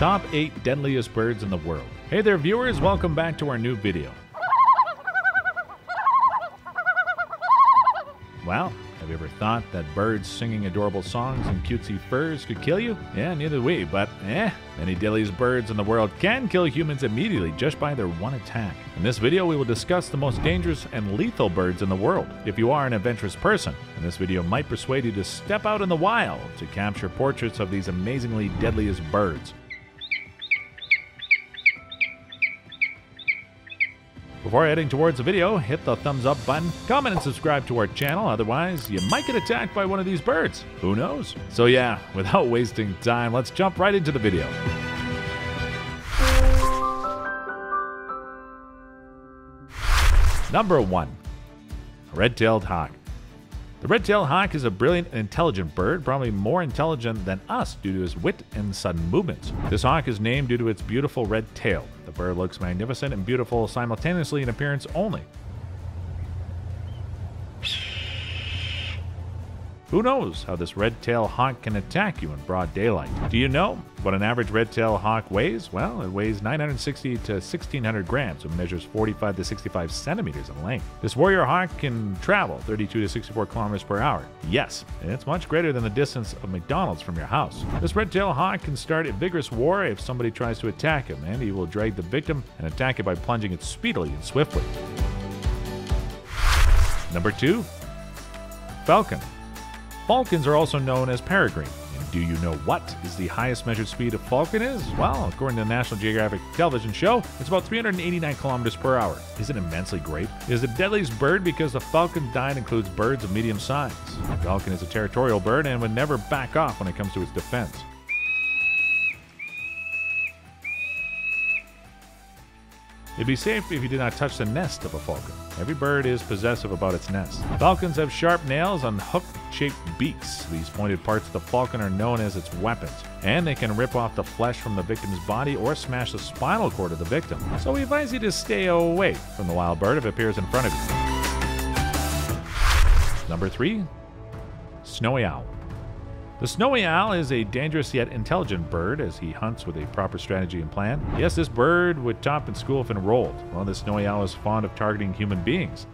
Top 8 Deadliest Birds in the World. Hey there viewers, welcome back to our new video. Well, have you ever thought that birds singing adorable songs and cutesy furs could kill you? Yeah, neither we, but eh, many deadliest birds in the world can kill humans immediately just by their one attack. In this video, we will discuss the most dangerous and lethal birds in the world. If you are an adventurous person, and this video might persuade you to step out in the wild to capture portraits of these amazingly deadliest birds. Before heading towards the video, hit the thumbs up button, comment and subscribe to our channel, otherwise you might get attacked by one of these birds. Who knows? So yeah, without wasting time, let's jump right into the video. Number 1. Red-tailed hawk. The red-tailed hawk is a brilliant and intelligent bird, probably more intelligent than us due to his wit and sudden movements. This hawk is named due to its beautiful red tail. The bird looks magnificent and beautiful simultaneously in appearance only. Who knows how this red-tailed hawk can attack you in broad daylight? Do you know what an average red-tailed hawk weighs? Well, it weighs 960 to 1600 grams and measures 45 to 65 centimeters in length. This warrior hawk can travel 32 to 64 kilometers per hour. Yes, and it's much greater than the distance of McDonald's from your house. This red-tailed hawk can start a vigorous war if somebody tries to attack him, and he will drag the victim and attack it by plunging it speedily and swiftly. Number 2. Falcon. Falcons are also known as peregrine. And do you know what is the highest measured speed a falcon is? Well, according to the National Geographic television show, it's about 389 kilometers per hour. Isn't it immensely great? It is the deadliest bird because the falcon diet includes birds of medium size. The falcon is a territorial bird and would never back off when it comes to its defense. It'd be safe if you did not touch the nest of a falcon. Every bird is possessive about its nest. Falcons have sharp nails on hook-shaped beaks. These pointed parts of the falcon are known as its weapons, and they can rip off the flesh from the victim's body or smash the spinal cord of the victim. So we advise you to stay away from the wild bird if it appears in front of you. Number 3. Snowy Owl. The snowy owl is a dangerous yet intelligent bird as he hunts with a proper strategy and plan. Yes, this bird would top in school if enrolled. Well, the snowy owl is fond of targeting human beings.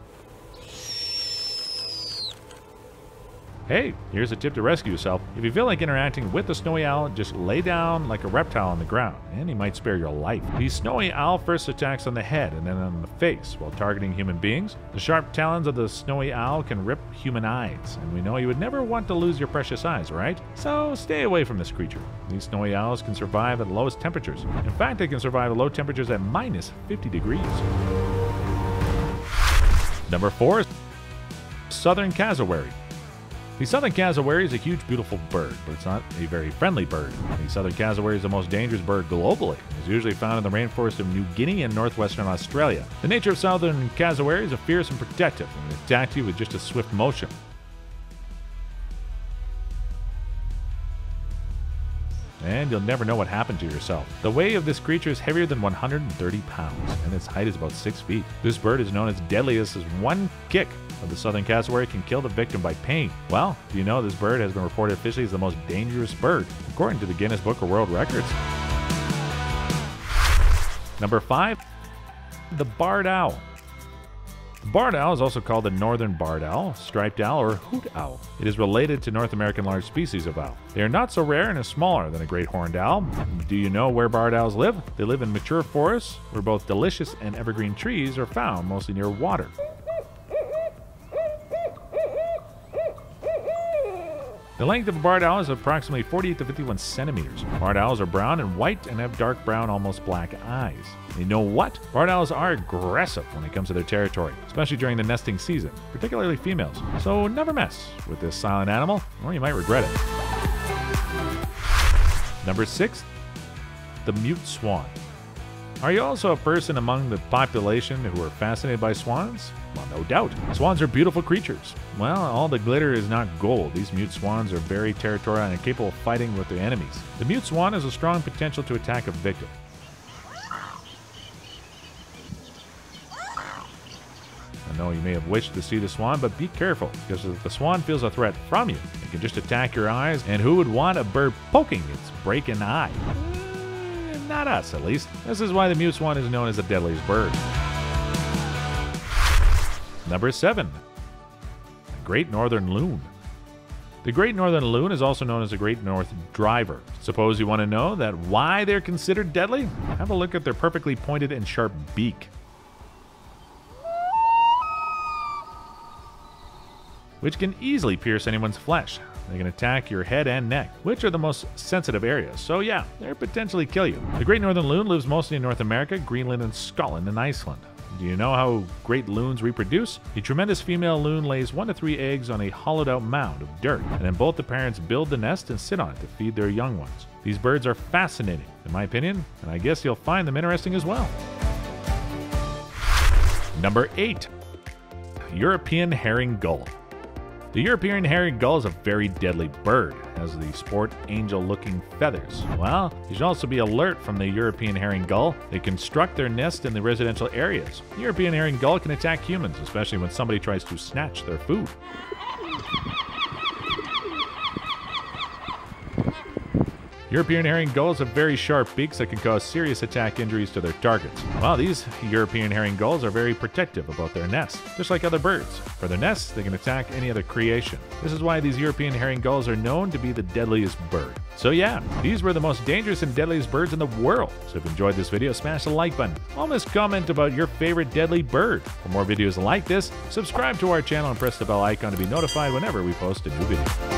Hey, here's a tip to rescue yourself. If you feel like interacting with the snowy owl, just lay down like a reptile on the ground, and he might spare your life. The snowy owl first attacks on the head and then on the face while targeting human beings. The sharp talons of the snowy owl can rip human eyes, and we know you would never want to lose your precious eyes, right? So stay away from this creature. These snowy owls can survive at lowest temperatures. In fact, they can survive at low temperatures at minus 50 degrees. Number 4 Southern Cassowary. The southern cassowary is a huge, beautiful bird, but it's not a very friendly bird. The southern cassowary is the most dangerous bird globally. It's usually found in the rainforest of New Guinea and northwestern Australia. The nature of southern cassowaries is fierce and protective, and it attacks you with just a swift motion. and you'll never know what happened to yourself. The weight of this creature is heavier than 130 pounds, and its height is about 6 feet. This bird is known as deadliest as one kick of the southern cassowary can kill the victim by pain. Well, do you know this bird has been reported officially as the most dangerous bird, according to the Guinness Book of World Records. Number 5. The Barred Owl. The barred owl is also called the northern barred owl, striped owl, or hoot owl. It is related to North American large species of owl. They are not so rare and are smaller than a great horned owl. Do you know where barred owls live? They live in mature forests where both deciduous and evergreen trees are found, mostly near water. The length of a barred owl is approximately 48 to 51 centimeters. Barred owls are brown and white and have dark brown, almost black eyes. And you know what? Barred owls are aggressive when it comes to their territory, especially during the nesting season, particularly females. So never mess with this silent animal, or you might regret it. Number 6. The Mute Swan. Are you also a person among the population who are fascinated by swans? Well, no doubt. Swans are beautiful creatures. Well, all the glitter is not gold. These mute swans are very territorial and are capable of fighting with their enemies. The mute swan has a strong potential to attack a victim. I know you may have wished to see the swan, but be careful, because if the swan feels a threat from you, it can just attack your eyes, and who would want a bird poking its breaking eye? Not us, at least. This is why the Mute Swan is known as the deadliest bird. Number 7. The Great Northern Loon. The Great Northern Loon is also known as the Great Northern Diver. Suppose you want to know that why they're considered deadly? Have a look at their perfectly pointed and sharp beak. Which can easily pierce anyone's flesh. They can attack your head and neck, which are the most sensitive areas, so yeah, they potentially kill you. The Great Northern Loon lives mostly in North America, Greenland, and Scotland, and Iceland. Do you know how great loons reproduce? The tremendous female loon lays one to three eggs on a hollowed out mound of dirt, and then both the parents build the nest and sit on it to feed their young ones. These birds are fascinating, in my opinion, and I guess you'll find them interesting as well. Number 8 European Herring Gull. The European herring gull is a very deadly bird, has the sport angel looking feathers. Well, you should also be alert from the European herring gull. They construct their nest in the residential areas. The European herring gull can attack humans, especially when somebody tries to snatch their food. European herring gulls have very sharp beaks that can cause serious attack injuries to their targets. While these European herring gulls are very protective about their nests, just like other birds. For their nests, they can attack any other creation. This is why these European herring gulls are known to be the deadliest bird. So yeah, these were the most dangerous and deadliest birds in the world. So if you enjoyed this video, smash the like button. Almost comment about your favorite deadly bird. For more videos like this, subscribe to our channel and press the bell icon to be notified whenever we post a new video.